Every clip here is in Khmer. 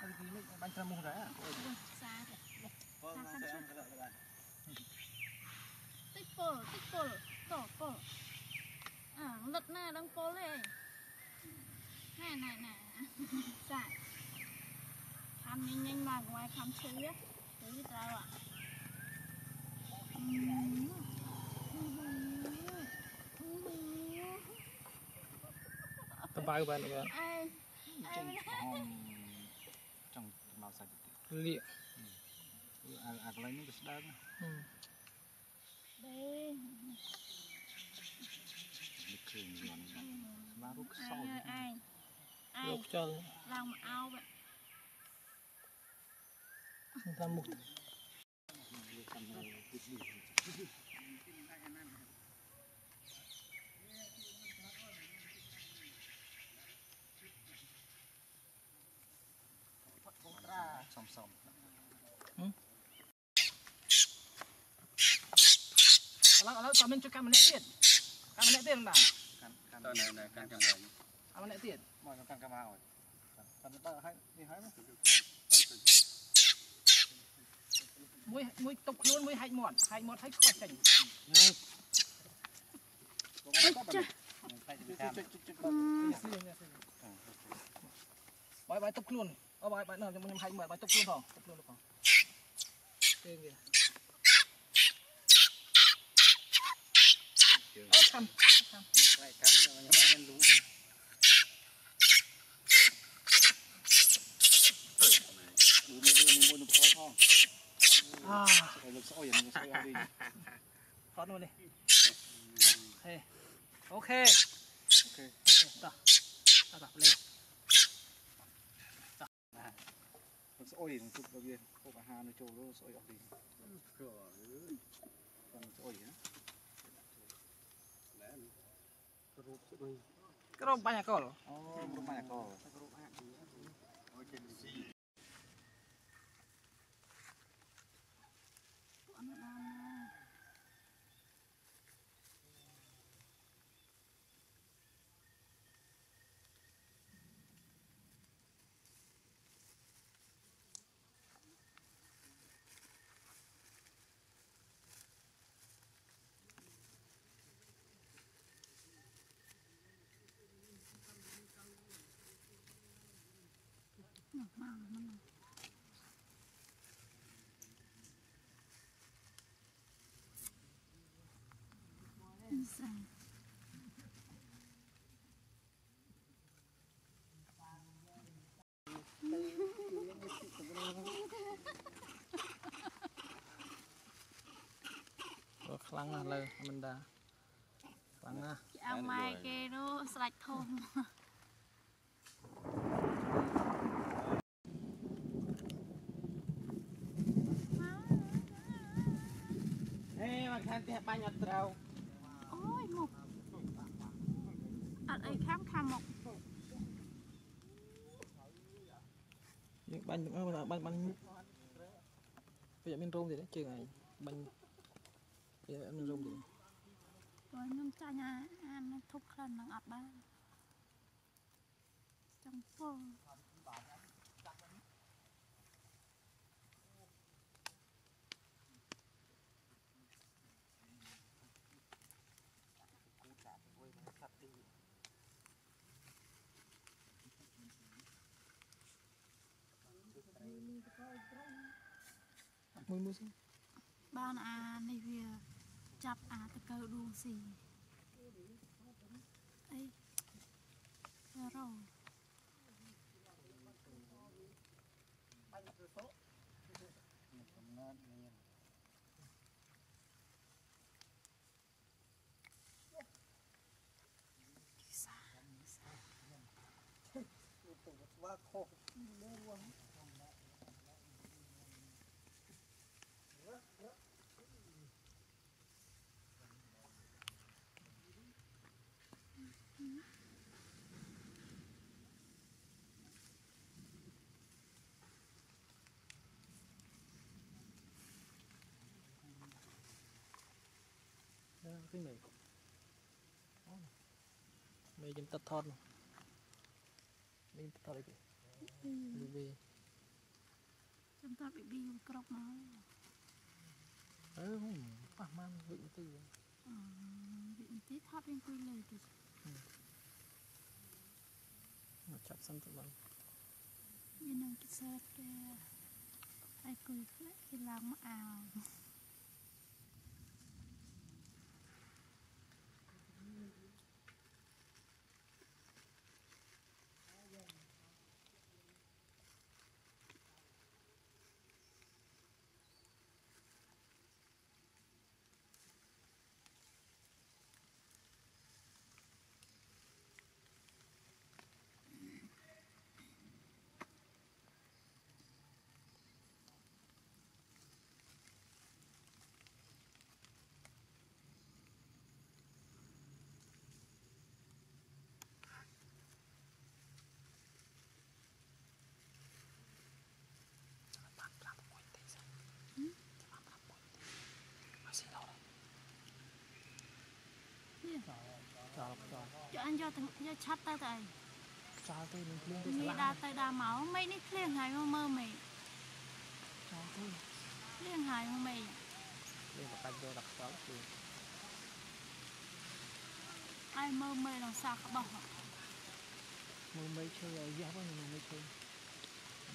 Đây tí nữa đấy à? Xa kìa. Vâng, xa sẽ ăn cái lợi À, lật nè, đang bồ lên. Nè, nè, nè. Dạ. Khám nhanh nhanh ngoài khám chơi á. Đấy biết sao ạ. Tầm bao các bạn các bạn. ទៅត្រូវอ่ะតបៅបានបាទអើចឹងហមចង់មកសាច់ទៀតលាកអាអាកន្លែងនេះវាស្ដើងណាហឹមដេនេះឃើញយន់ស្មាររូបខ្សោឯយងឯងឯលោងកខ្យល់ឡើងមកអោបតាមមុខសំ ឥឡូវឥឡូវតើមានជួយកាម្នាក់ទៀតកាម្នាក់ទៀតដែរ កាន់កាន់ តើនៅនៅកាន់ចាំឡើង អាម្នាក់ទៀត មកកាន់កាមាអត់កាន់ទៅឲ្យនេះហើយ មួយមួយតុកខ្លួនមួយហាច់មាត់ហាច់មាត់ហើយខ្វាត់ចេញ បងក៏បានតែជិះចាំ បាយបាយតុកខ្លួនអូបាយបាយនោះខ្ញុំហាច់មាត់បាយតុកខ្លួនផងតុកខ្លួនផងទេវា Tam. Tam. À. Có luôn đi. Ok. Ok. Ok. Đó. Đó đọc lên. Đó. Nó sẽ ôi nó chụp vào bên. Cô bà Hà nó chụp nó sẽ ôi ọc đi. Còn nó sẽ ôi nữa. Kerupuk banyak kol. Oh, kerupuk kol. ស្អុយនឹងទុកទៅវាពុកអាហារនៅចូលស្អុយអត់វិញបងស្អុយណាក្រុមបាញ់អកលអូរូបម៉ាកកខ្លាំងណាស់លើមិនដាខ្លាំងណាស់អើម៉ែគេនោះស្រាច់ធំហេមកខាងផ្ទះបាញ់អត់ត្រូវ đi khám thăm một vụ những bánh cũng là bánh bánh. Bây giờ mình rôm gì đấy chưa ngày. Bánh. Bây giờ mình rôm gì rồi nhưng cha nhà ăn thúc lần bằng ập ba trong phô. មួយមួយសិបានអានេះវាចាប់អាតកើដួងស៊ីអីរោបាញ់ទៅទៅកំណត់មានសាសាទៅទៅស្វាខុសលើវង ឃើញមើលអូមេខ្ញុំទឹកថតនោះមេខ្ញុំទឹកថតអីគេលីវីចាំតាប៊ីប៊ីក្របមកអឺប៉ះបានវិចទៅអឺវិនទីថតវិញគួយលើទៅមកចាប់សិនទៅបងមាននឹងគិសើតគេឲ្យគួយខ្លះគេឡើងមកអាវ នេះចោលចោលយកអញយកទាំងយកឆាត់ទៅទៅអីចោលទៅនឹងភ្លៀងទៅនេះឆ្លាដើរទៅដើរមកមេឃនេះភ្លៀងហើយមកមើលមេឃចោលទៅភ្លៀងហើយមកមេឃភ្លៀងបកាច់យកដាក់ខ្យល់ភ្លៀងឲ្យមើលមេឃដល់សាក្បោះមើលមេឈើឲ្យយ៉ាប់ហ្នឹងមើលមេឈើ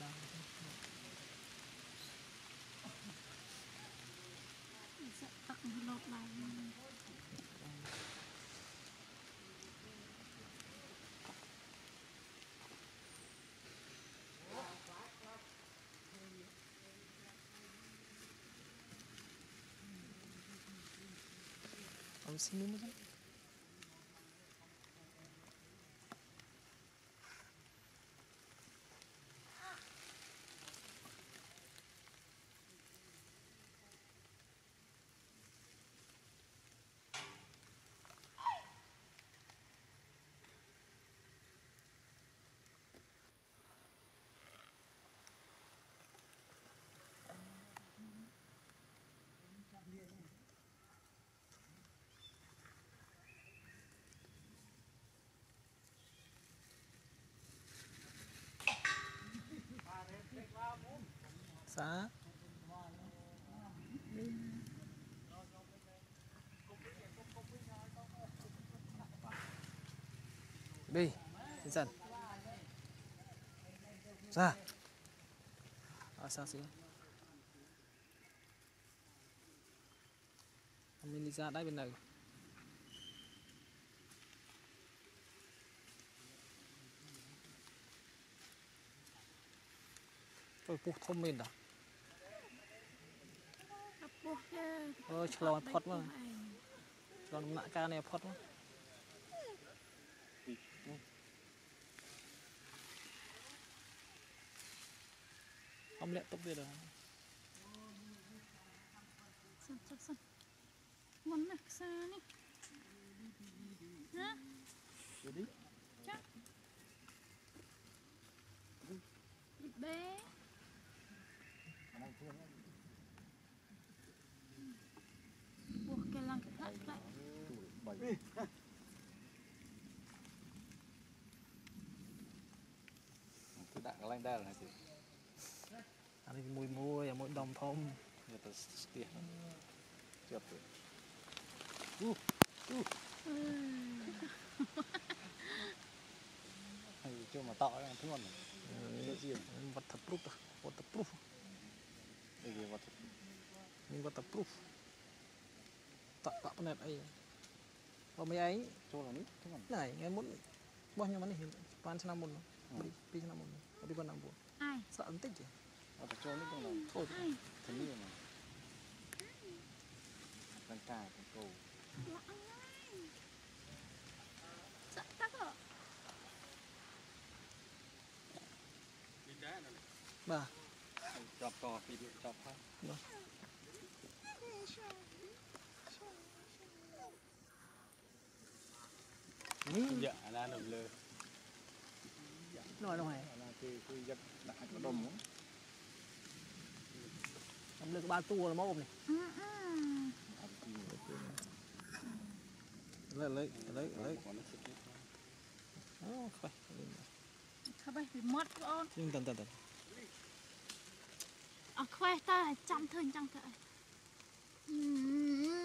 ដល់សាក់ទឹកនេះលោតឡើង Vamos se número. xã đi dần dần ra à, xa xíu mình đi ra đáy bên này. Tôi cũng không mình đâu កពុះទេ Ôi, ឆ្លងផុតមកឆ្លងដំណាក់កាលនេះផុតមកអមលាក់ទុកទៀតហ៎សិនសិនសិនមុនណាខ្សានេះណា Jadi ចាបេ Anak pun ពោះគេឡើងខ្លាក់ខ្លាក់ baik. Itu tak kaleng dah nanti. អានេះមួយមួយអាមួយដុំធំ Ya terus setia. Siap tu. ហើយចូលមកតក់ហ្នឹងធ្ងន់ចូលជាវត្តព្រុសវត្តព្រុសអីគេវត្តមានវត្តព្រុសតក់តក់ផ្នែកអី បើមិនឯងចូលអានេះធ្ងន់ហ្នឹងហើយថ្ងៃមុនបោះខ្ញុំអានេះប៉ានឆ្នាំមុនពីឆ្នាំមុនពីប៉ុណ្ណា9អាយស្រាក់បន្តិចទេអត់ទៅចូលនេះទៅណាអូយអាយធានាមកឡើងកាយគោឡាក់អងាយសាក់ទឹកហ៎បាទចាប់តពីទៀតចាប់ហើយនេះ dạ nói đâu hả là cái cái giật đã này? Ừ, ừ. Lấy lấy lấy lấy. Không phải không phải bị mất con à khoe ta chăm thương chăm thương. Ừ.